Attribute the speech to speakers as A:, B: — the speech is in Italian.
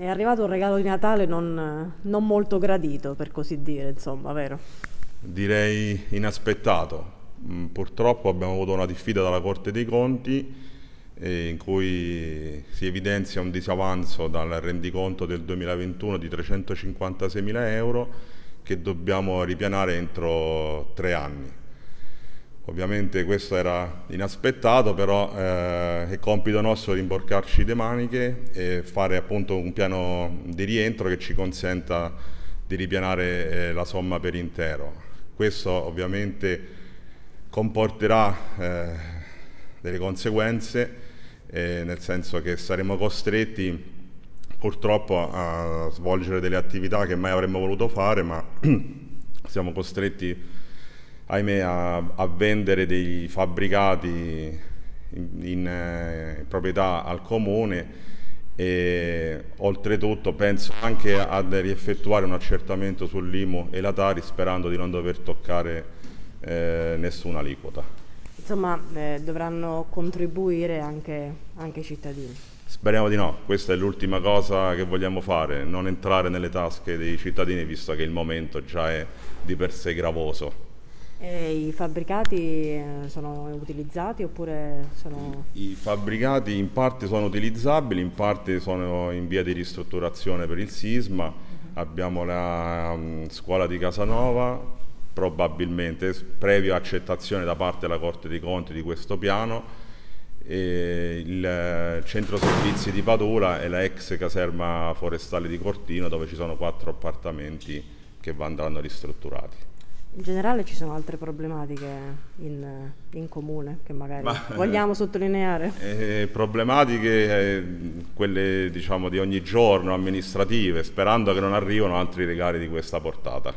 A: È arrivato un regalo di Natale non, non molto gradito, per così dire, insomma, vero?
B: Direi inaspettato. Mm, purtroppo abbiamo avuto una diffida dalla Corte dei Conti eh, in cui si evidenzia un disavanzo dal rendiconto del 2021 di 356 mila euro che dobbiamo ripianare entro tre anni. Ovviamente questo era inaspettato, però eh, è compito nostro rimborcarci le maniche e fare appunto un piano di rientro che ci consenta di ripianare eh, la somma per intero. Questo ovviamente comporterà eh, delle conseguenze, eh, nel senso che saremo costretti purtroppo a svolgere delle attività che mai avremmo voluto fare, ma siamo costretti ahimè, a, a vendere dei fabbricati in, in eh, proprietà al comune e oltretutto penso anche ad rieffettuare un accertamento sull'IMU e la Tari sperando di non dover toccare eh, nessuna aliquota.
A: Insomma, eh, dovranno contribuire anche, anche i cittadini.
B: Speriamo di no, questa è l'ultima cosa che vogliamo fare, non entrare nelle tasche dei cittadini visto che il momento già è di per sé gravoso.
A: E I fabbricati eh, sono utilizzati oppure sono...
B: I fabbricati in parte sono utilizzabili, in parte sono in via di ristrutturazione per il sisma. Uh -huh. Abbiamo la um, scuola di Casanova, probabilmente previa accettazione da parte della Corte dei Conti di questo piano. Il eh, centro servizi di Padula e la ex caserma forestale di Cortino dove ci sono quattro appartamenti che andranno ristrutturati.
A: In generale ci sono altre problematiche in, in comune che magari Ma, vogliamo sottolineare?
B: Eh, problematiche, eh, quelle diciamo di ogni giorno, amministrative, sperando che non arrivino altri regali di questa portata.